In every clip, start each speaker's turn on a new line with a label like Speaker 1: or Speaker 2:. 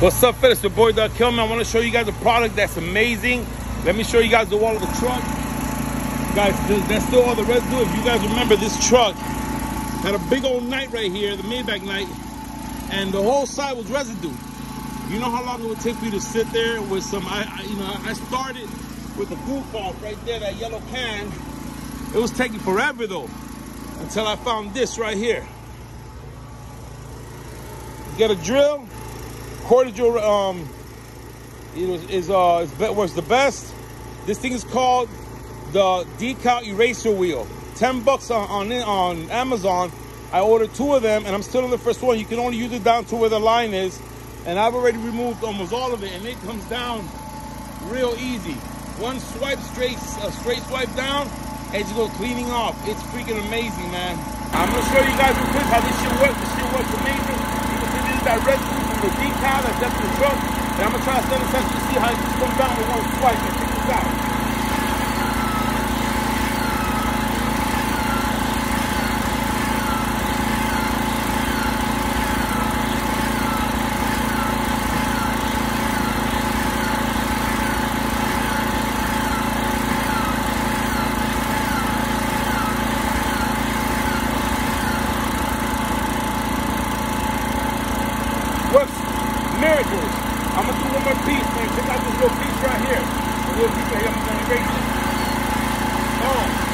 Speaker 1: What's up, fellas? Your boy Doug Kilman. I want to show you guys a product that's amazing. Let me show you guys the wall of the truck. Guys, that's still all the residue. If you guys remember, this truck had a big old night right here, the Maybach night, and the whole side was residue. You know how long it would take you to sit there with some, I, I you know, I started with the goof off right there, that yellow can. It was taking forever though, until I found this right here. get a drill, cordial um, is uh is was the best. This thing is called the decal eraser wheel. Ten bucks on on, on Amazon. I ordered two of them, and I'm still on the first one. You can only use it down to where the line is, and I've already removed almost all of it, and it comes down real easy. One swipe straight, straight swipe down, and you go cleaning off. It's freaking amazing, man. I'm gonna show you guys real quick how this shit works. This shit works amazing. You see directly from the decal that's left in the truck. And I'm gonna try to send this out to see how it comes down with one swipe. And check this out. Works miracles. I'm gonna do one more piece, man. Check out this little piece right here. A little piece right here. I'm gonna erase it. Oh.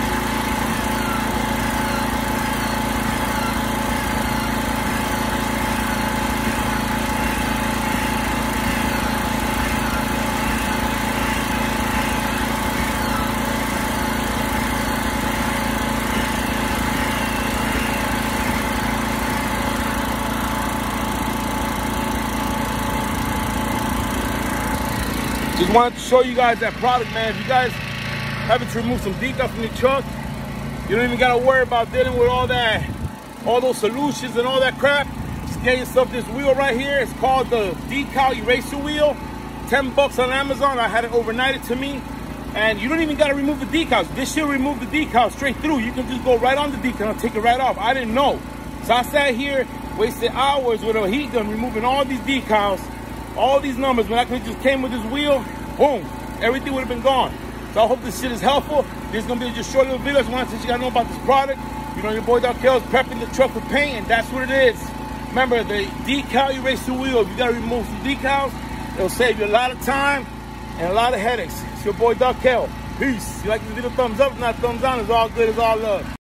Speaker 1: Just wanted to show you guys that product, man. If you guys having to remove some decals from your truck, you don't even gotta worry about dealing with all that, all those solutions and all that crap. Just get yourself this wheel right here. It's called the decal eraser wheel. 10 bucks on Amazon. I had it overnighted to me. And you don't even gotta remove the decals. This should remove the decals straight through. You can just go right on the decal and take it right off. I didn't know. So I sat here, wasted hours with a heat gun removing all these decals all these numbers, when I could just came with this wheel, boom, everything would have been gone. So I hope this shit is helpful. This is gonna be just short little video. I just wanted to you guys know about this product. You know, your boy is prepping the truck for paint, and that's what it is. Remember, the decal eraser wheel, if you gotta remove some decals, it'll save you a lot of time and a lot of headaches. It's your boy Doc Peace. You like this video, thumbs up, not thumbs down. It's all good, it's all love.